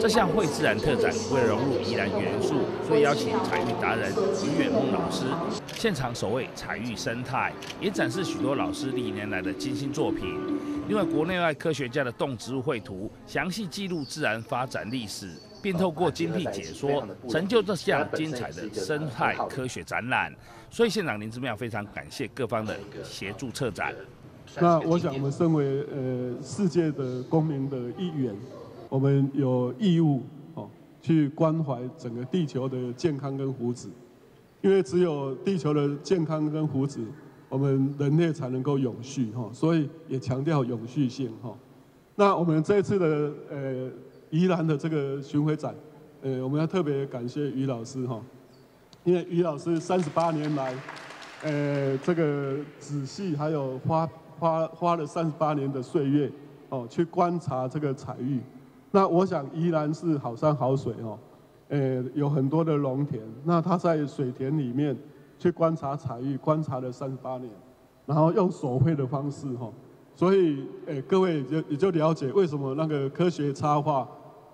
这项绘自然特展为了融入宜兰元素，所以邀请彩玉达人于远梦老师现场首位彩玉生态，也展示许多老师历年来的精心作品。另外，国内外科学家的动植物绘图，详细记录自然发展历史，并透过精辟解说，成就这项精彩的生态科学展览。所以，现场林之妙非常感谢各方的协助策展。那我想，我们身为呃世界的公民的一员，我们有义务哦去关怀整个地球的健康跟福祉，因为只有地球的健康跟福祉，我们人类才能够永续哈。所以也强调永续性哈。那我们这次的呃宜兰的这个巡回展，呃我们要特别感谢于老师哈，因为于老师三十八年来，呃这个仔细还有花。花花了三十八年的岁月，哦，去观察这个彩玉。那我想依然是好山好水哦，呃，有很多的农田。那他在水田里面去观察彩玉，观察了三十八年，然后用手绘的方式哈。所以，呃，各位就也就了解为什么那个科学插画，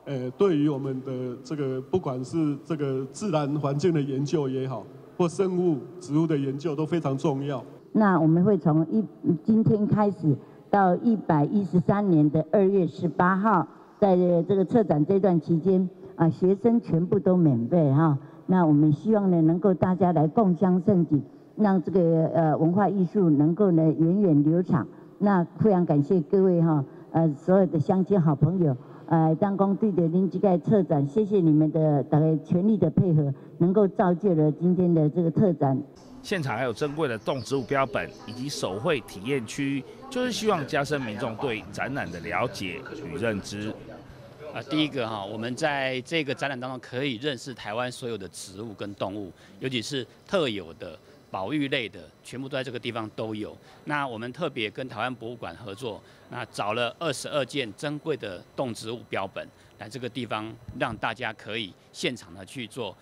呃，对于我们的这个不管是这个自然环境的研究也好，或生物植物的研究都非常重要。那我们会从一今天开始到一百一十三年的二月十八号，在这个策展这段期间啊，学生全部都免费哈。那我们希望呢，能够大家来共襄盛举，让这个呃文化艺术能够呢源远流长。那非常感谢各位哈，呃所有的乡亲好朋友，呃当工对的林志盖策展，谢谢你们的大概全力的配合，能够造就了今天的这个特展。现场还有珍贵的动植物标本以及手绘体验区，就是希望加深民众对展览的了解与认知。啊，第一个哈，我们在这个展览当中可以认识台湾所有的植物跟动物，尤其是特有的保育类的，全部都在这个地方都有。那我们特别跟台湾博物馆合作，那找了二十二件珍贵的动植物标本来这个地方，让大家可以现场的去做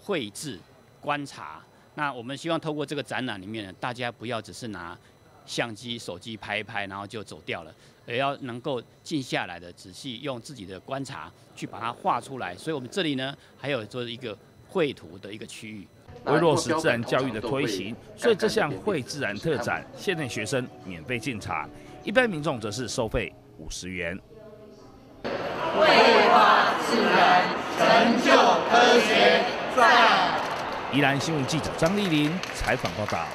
绘制观察。那我们希望透过这个展览里面呢，大家不要只是拿相机、手机拍一拍，然后就走掉了，而要能够静下来的，仔细用自己的观察去把它画出来。所以我们这里呢，还有做一个绘图的一个区域，为落实自然教育的推行，所以这项会自然特展，现任学生免费进场，一般民众则是收费五十元。绘画自然，成就科学，赞。宜兰新闻记者张丽玲采访报道。